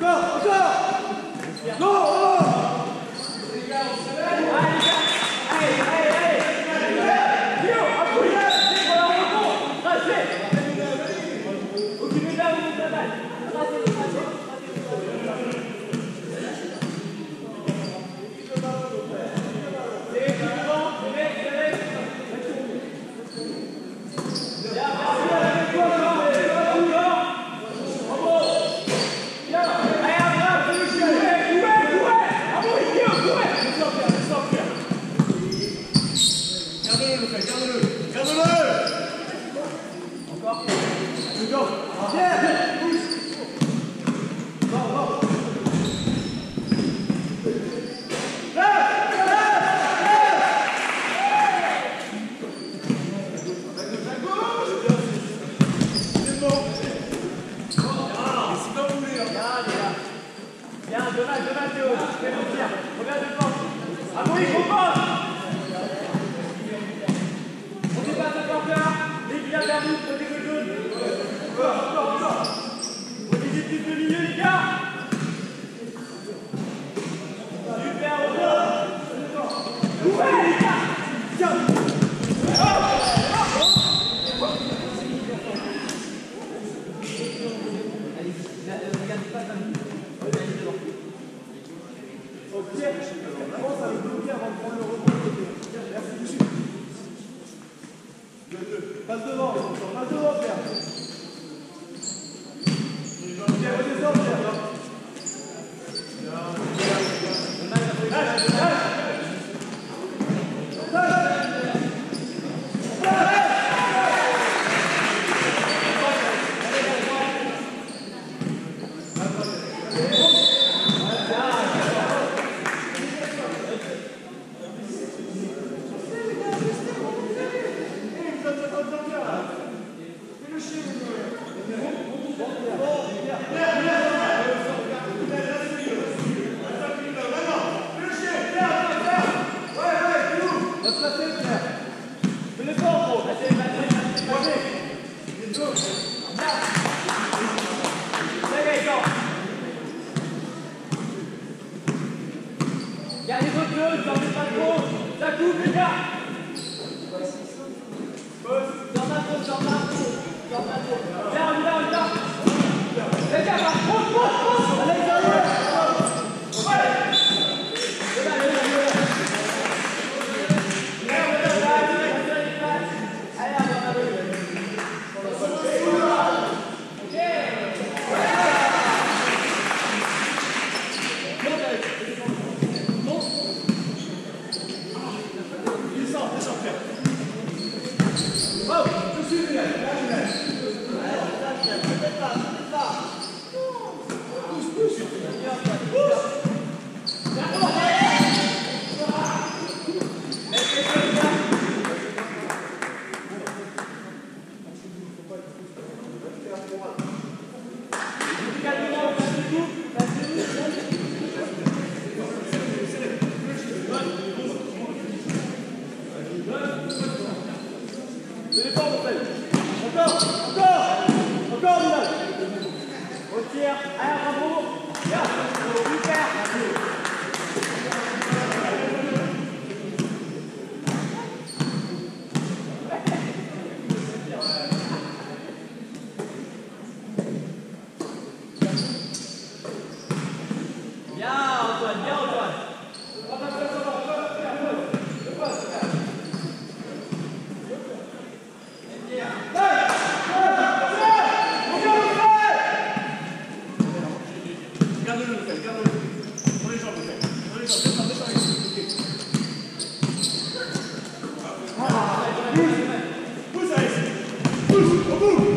go, go! Passe devant, passe devant, Pierre. Yeah. Come.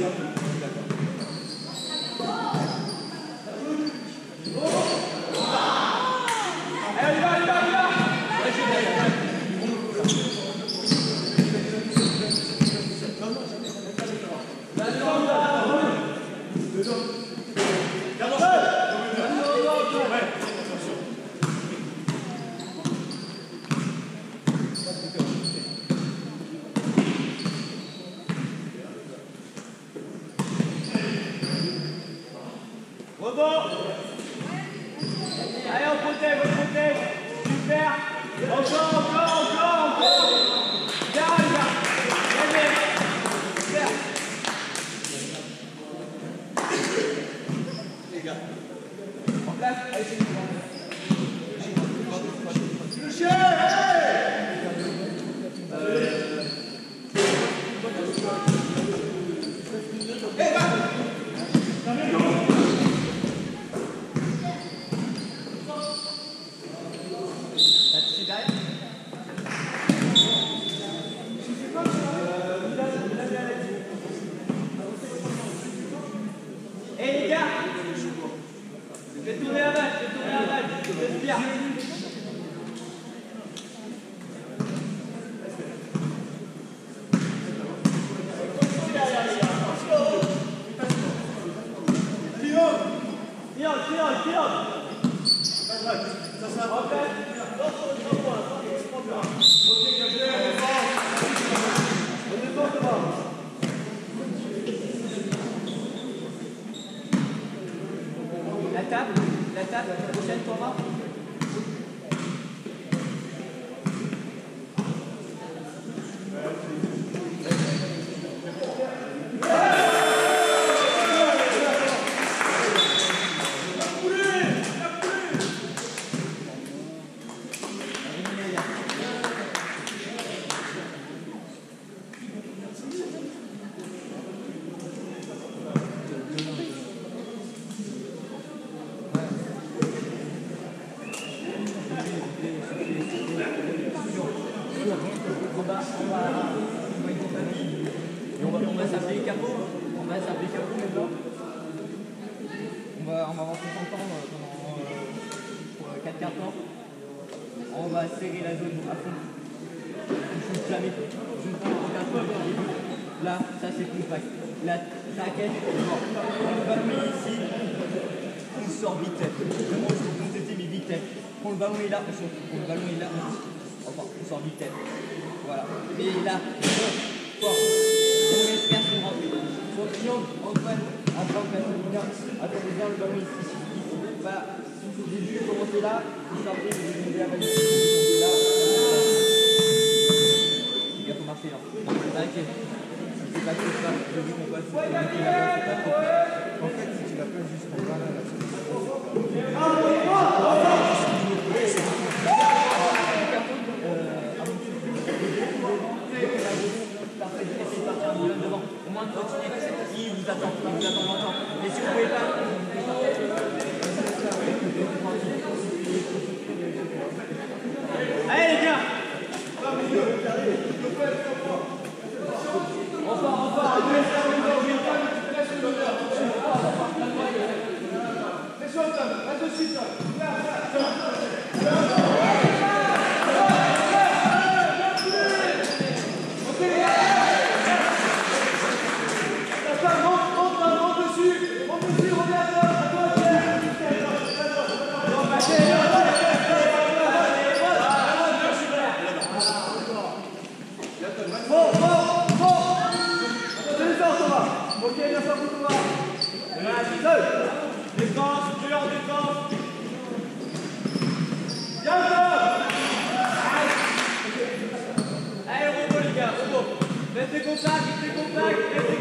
Obrigado. Allez, on protège, on protège. Super. Bonjour. La table, la prochaine Thomas. On va, on va, on va une compagnie. Et on va, on va s'appeler Capot. On va s'appeler Capot maintenant. On va, on va rentrer ensemble pendant euh, pour 4 quarts temps. On va serrer la zone à fond. Il faut jamais. Je ne regarde pas au début. Là, ça c'est compact. La. On le mettre ici. On sort vite. Je vous c'était mais vite. Quand le ballon là, on le ballon est là, on sort. On vite. Voilà. Mais là. On espère rentrer. Sur le triangle, Antoine, attends, Catalina, attendez bien le ballon ici. Voilà. Au début, commencez là, vous sortez, vous demandez. Vous là. Gars, faut marcher là. En fait, si tu l'appelles juste en bas là, là, tu Au moins, continuez. Il vous attend, vous attend vous Vem tricotar, vem tricotar, vem tricotar.